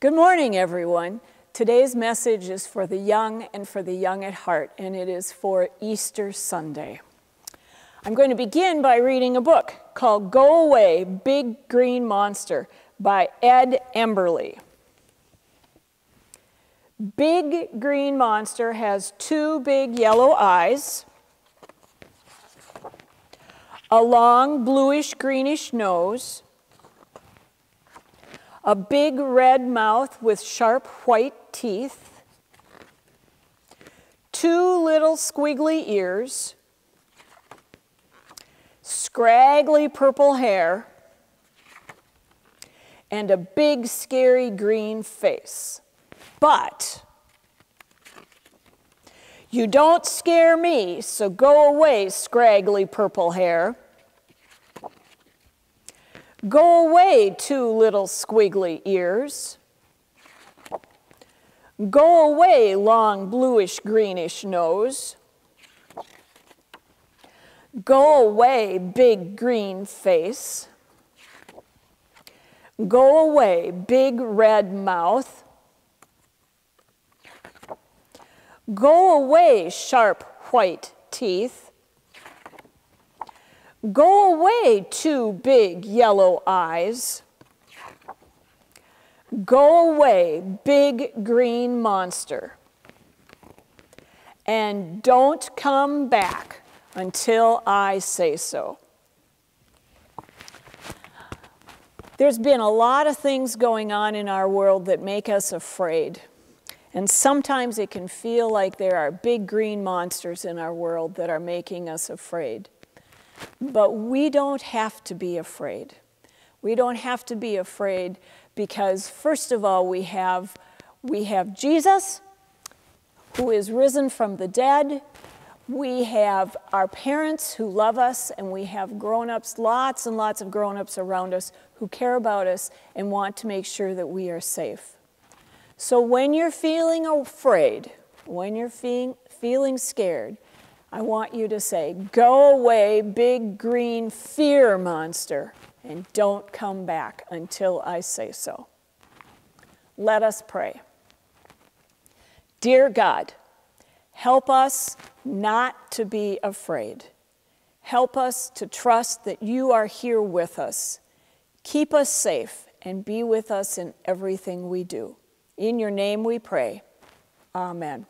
Good morning, everyone. Today's message is for the young and for the young at heart, and it is for Easter Sunday. I'm going to begin by reading a book called Go Away, Big Green Monster by Ed Emberley. Big Green Monster has two big yellow eyes, a long bluish greenish nose, a big red mouth with sharp white teeth, two little squiggly ears, scraggly purple hair, and a big scary green face. But you don't scare me, so go away, scraggly purple hair. Go away, two little squiggly ears. Go away, long bluish greenish nose. Go away, big green face. Go away, big red mouth. Go away, sharp white teeth. Go away, two big yellow eyes. Go away, big green monster. And don't come back until I say so. There's been a lot of things going on in our world that make us afraid. And sometimes it can feel like there are big green monsters in our world that are making us afraid. But we don't have to be afraid. We don't have to be afraid because, first of all, we have, we have Jesus, who is risen from the dead. We have our parents who love us, and we have grown ups, lots and lots of grown ups around us who care about us and want to make sure that we are safe. So when you're feeling afraid, when you're feeling, feeling scared, I want you to say, Go away, big green fear monster, and don't come back until I say so. Let us pray. Dear God, help us not to be afraid. Help us to trust that you are here with us. Keep us safe and be with us in everything we do. In your name we pray. Amen.